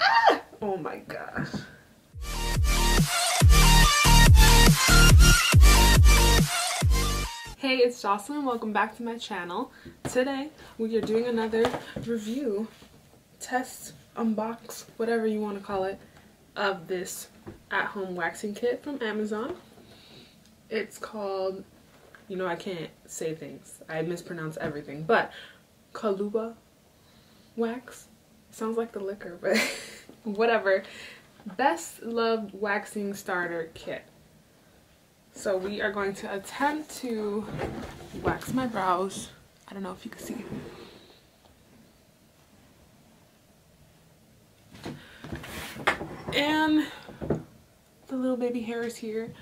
Ah! Oh my gosh. Hey, it's Jocelyn. Welcome back to my channel. Today, we are doing another review, test, unbox, whatever you want to call it, of this at-home waxing kit from Amazon. It's called, you know I can't say things. I mispronounce everything, but Kolua wax. Sounds like the liquor, but whatever. Best loved waxing starter kit. So we are going to attempt to wax my brows. I don't know if you can see. And the little baby hair is here.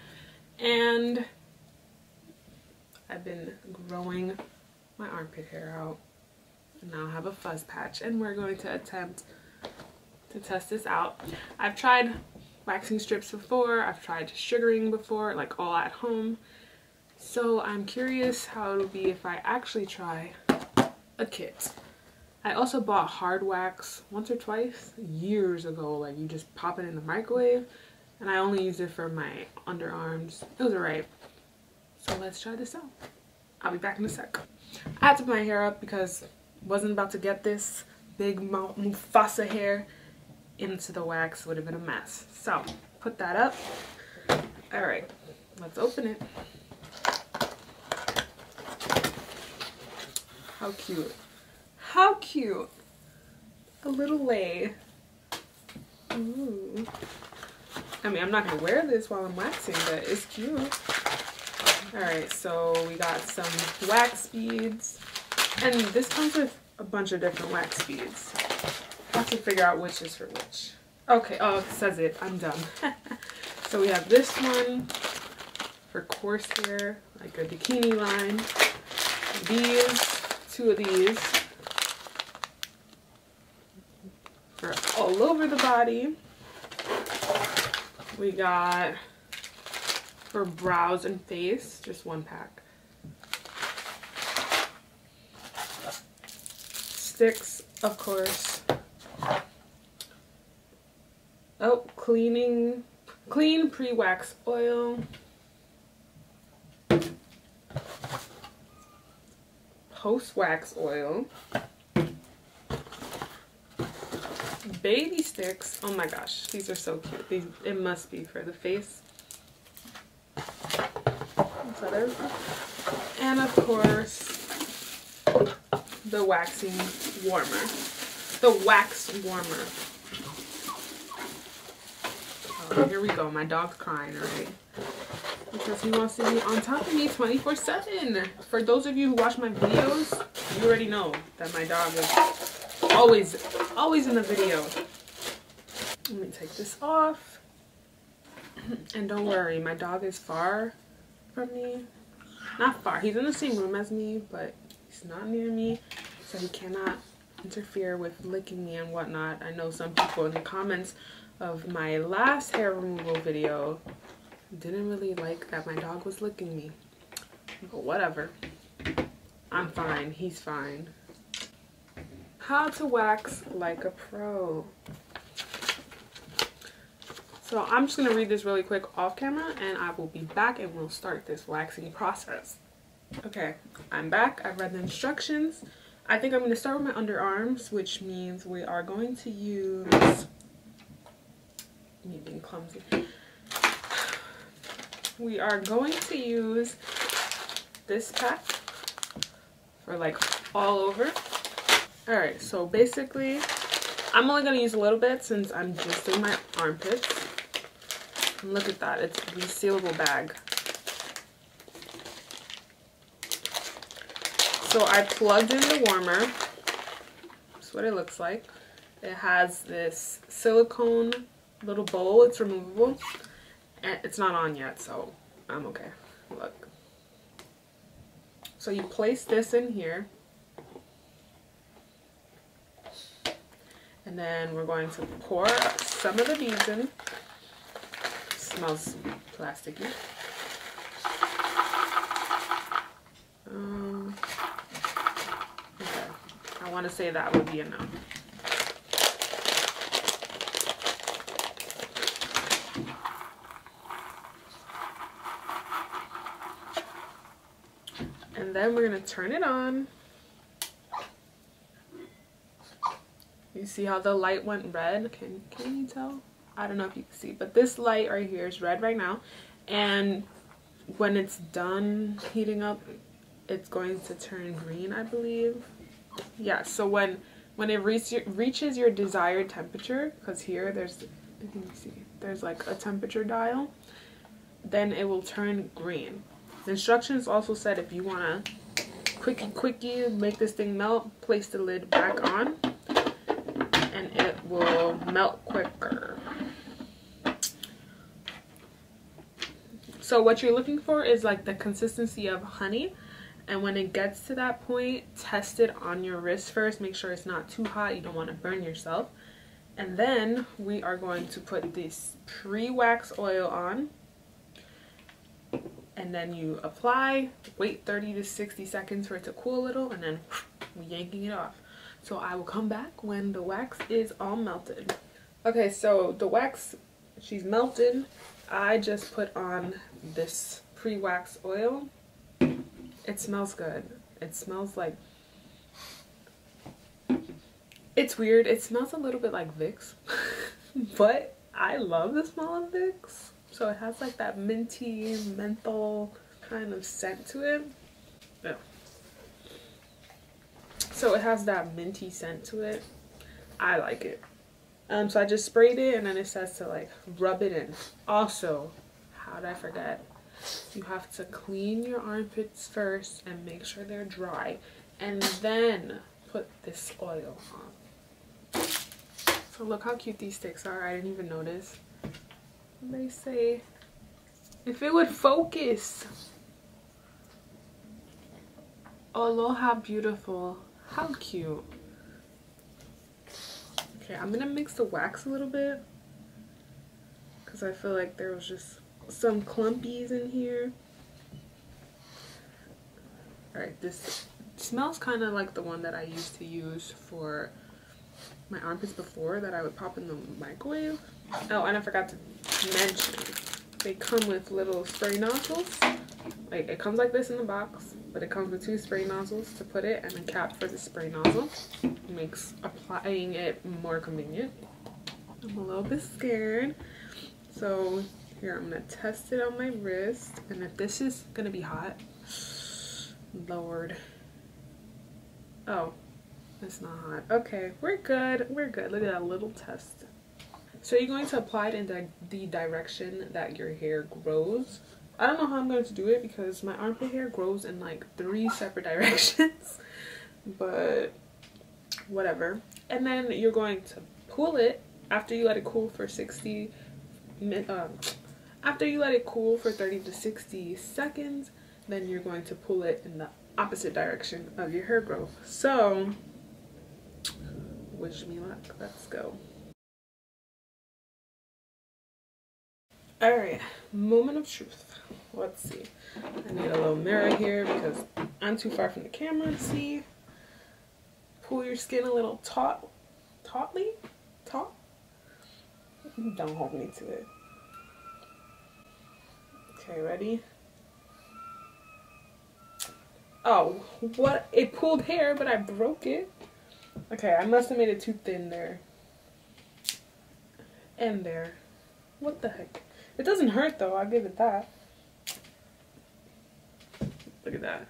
And I've been growing my armpit hair out. Now I have a fuzz patch. And we're going to attempt to test this out. I've tried waxing strips before. I've tried sugaring before, like all at home. So I'm curious how it'll be if I actually try a kit. I also bought hard wax once or twice years ago. Like you just pop it in the microwave and I only used it for my underarms. It was alright. So let's try this out. I'll be back in a sec. I had to put my hair up because wasn't about to get this big Mufasa hair into the wax would have been a mess. So put that up. All right, let's open it. How cute. How cute. A little lei. Ooh. I mean, I'm not to wear this while I'm waxing, but it's cute. Alright, so we got some wax beads. And this comes with a bunch of different wax beads. I have to figure out which is for which. Okay, oh, it says it. I'm done. so we have this one for coarse hair, like a bikini line. These, two of these for all over the body. We got for brows and face, just one pack. Sticks, of course. Oh, cleaning, clean pre-wax oil. Post-wax oil. Baby sticks. Oh my gosh, these are so cute. These, it must be for the face. And of course, the waxing warmer. The wax warmer. Oh, here we go. My dog's crying already. Because he wants to be on top of me 24-7. For those of you who watch my videos, you already know that my dog is always, always in the video. Let me take this off. And don't worry, my dog is far from me. Not far. He's in the same room as me, but he's not near me. So he cannot interfere with licking me and whatnot. I know some people in the comments of my last hair removal video didn't really like that my dog was licking me. But whatever. I'm fine. He's fine. How to wax like a pro. So I'm just going to read this really quick off camera and I will be back and we'll start this waxing process. Okay, I'm back. I've read the instructions. I think I'm going to start with my underarms, which means we are going to use me being clumsy. We are going to use this pack for like all over. Alright, so basically, I'm only going to use a little bit since I'm just in my armpits. And look at that, it's a resealable bag. So I plugged in the warmer. That's what it looks like. It has this silicone little bowl. It's removable. And it's not on yet, so I'm okay. Look. So you place this in here. And then we're going to pour some of the beads in. It smells plasticky. Um, want to say that would be enough. And then we're going to turn it on. You see how the light went red? Can, can you tell? I don't know if you can see, but this light right here is red right now. And when it's done heating up, it's going to turn green, I believe. Yeah, so when when it reach, reaches your desired temperature, because here there's, you can see, there's like a temperature dial, then it will turn green. The instructions also said if you want to quickie quickie make this thing melt, place the lid back on and it will melt quicker. So what you're looking for is like the consistency of honey and when it gets to that point test it on your wrist first. Make sure it's not too hot. You don't want to burn yourself. And then we are going to put this pre-wax oil on. And then you apply wait 30 to 60 seconds for it to cool a little and then yanking it off. So I will come back when the wax is all melted. Okay so the wax she's melted. I just put on this pre-wax oil it smells good it smells like it's weird it smells a little bit like Vicks but I love the smell of Vicks so it has like that minty menthol kind of scent to it. Yeah. So it has that minty scent to it. I like it. Um, so I just sprayed it and then it says to like rub it in. Also, how did I forget? You have to clean your armpits first and make sure they're dry and then put this oil on. So look how cute these sticks are. I didn't even notice they say if it would focus oh how beautiful how cute okay i'm gonna mix the wax a little bit because i feel like there was just some clumpies in here. All right this smells kind of like the one that i used to use for my armpits before that i would pop in the microwave. Oh and i forgot to mention they come with little spray nozzles. Like it comes like this in the box but it comes with two spray nozzles to put it and a cap for the spray nozzle. It makes applying it more convenient. I'm a little bit scared. So here. I'm gonna test it on my wrist. And if this is gonna be hot lord. Oh it's not hot. Okay we're good. We're good. Look at that little test. So you're going to apply it in the, the direction that your hair grows. I don't know how I'm going to do it because my armpit hair grows in like three separate directions. but whatever. And then you're going to pull it after you let it cool for 60 um, after you let it cool for 30 to 60 seconds then you're going to pull it in the opposite direction of your hair growth. So wish me luck. Let's go. All right moment of truth. Let's see. I need a little mirror here because i'm too far from the camera to see? Pull your skin a little taut tautly? Taut? Don't hold me to it okay ready oh what it pulled hair but i broke it okay i must have made it too thin there and there what the heck it doesn't hurt though, I'll give it that. Look at that.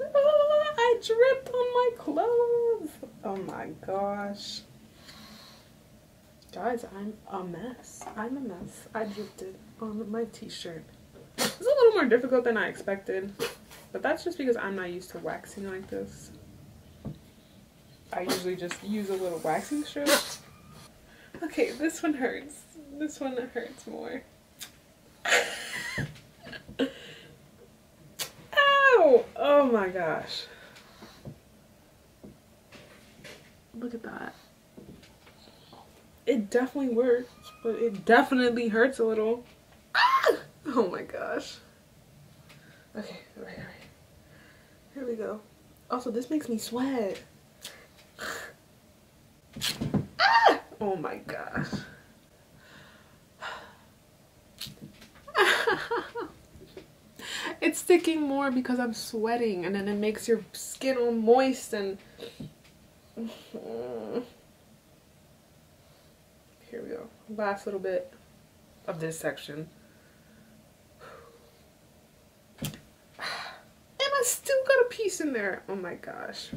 Ah, I dripped on my clothes. Oh my gosh. Guys, I'm a mess. I'm a mess. I dripped it on my t-shirt. It's a little more difficult than I expected. But that's just because I'm not used to waxing like this. I usually just use a little waxing strip. Okay, this one hurts. This one hurts more. Ow! Oh my gosh. Look at that. It definitely works, but it definitely hurts a little. Ah! Oh my gosh. Okay, alright, alright. Here we go. Also, this makes me sweat. Ah! Oh my gosh. it's sticking more because I'm sweating and then it makes your skin all moist and here we go. Last little bit of this section. And I still got a piece in there. Oh my gosh.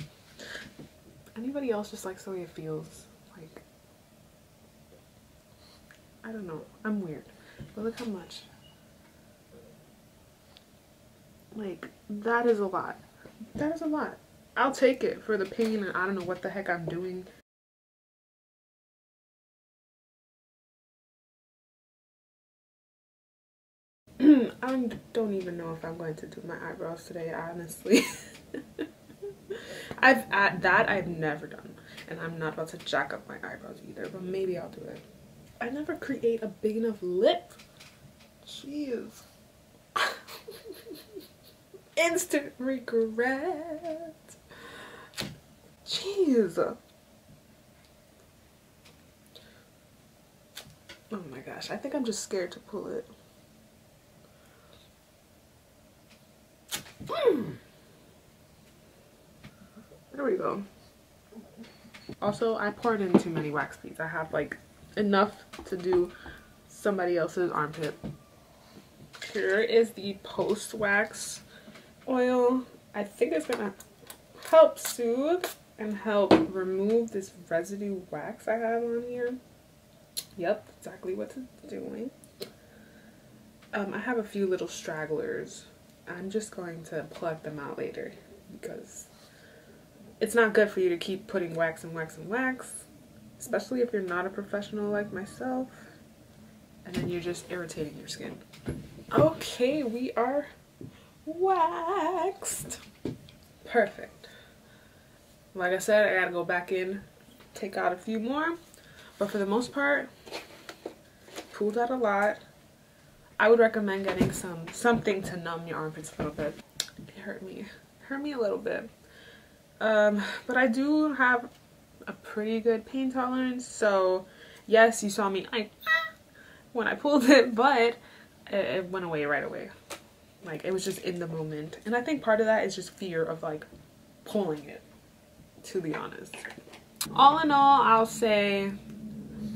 Anybody else just likes the way it feels? Like I don't know. I'm weird. But look how much. Like, that is a lot. That is a lot. I'll take it for the pain and I don't know what the heck I'm doing. I don't even know if I'm going to do my eyebrows today, honestly. I've at that I've never done, and I'm not about to jack up my eyebrows either. But maybe I'll do it. I never create a big enough lip. Jeez instant regret. Jeez. Oh my gosh, I think I'm just scared to pull it. Mm. There we go. Also, I poured in too many wax beads. I have like enough to do somebody else's armpit. Here is the post wax oil. I think it's gonna help soothe and help remove this residue wax I have on here. Yep, exactly what it's doing. Um, I have a few little stragglers. I'm just going to plug them out later because it's not good for you to keep putting wax and wax and wax, especially if you're not a professional like myself, and then you're just irritating your skin. Okay, we are waxed. Perfect. Like I said, I gotta go back in, take out a few more. But for the most part, pulled out a lot. I would recommend getting some something to numb your armpits a little bit. It hurt me. It hurt me a little bit. Um, but I do have a pretty good pain tolerance. So yes, you saw me like when I pulled it, but it, it went away right away. Like it was just in the moment. And I think part of that is just fear of like pulling it, to be honest. All in all, I'll say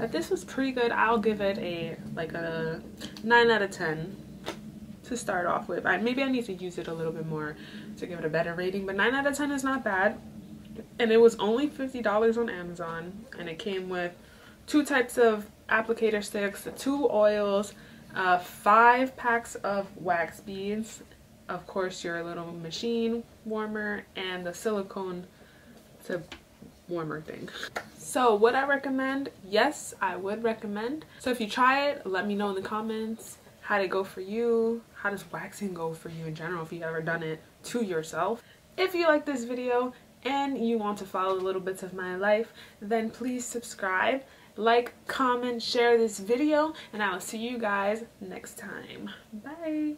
this was pretty good. I'll give it a like a 9 out of 10 to start off with. I, maybe I need to use it a little bit more to give it a better rating, but 9 out of 10 is not bad. And it was only $50 on Amazon and it came with two types of applicator sticks, the two oils, uh, five packs of wax beads, of course your little machine warmer, and the silicone to warmer thing. So would I recommend? Yes, I would recommend. So if you try it, let me know in the comments how did it go for you? How does waxing go for you in general if you've ever done it to yourself? If you like this video and you want to follow little bits of my life, then please subscribe like, comment, share this video, and I will see you guys next time. Bye!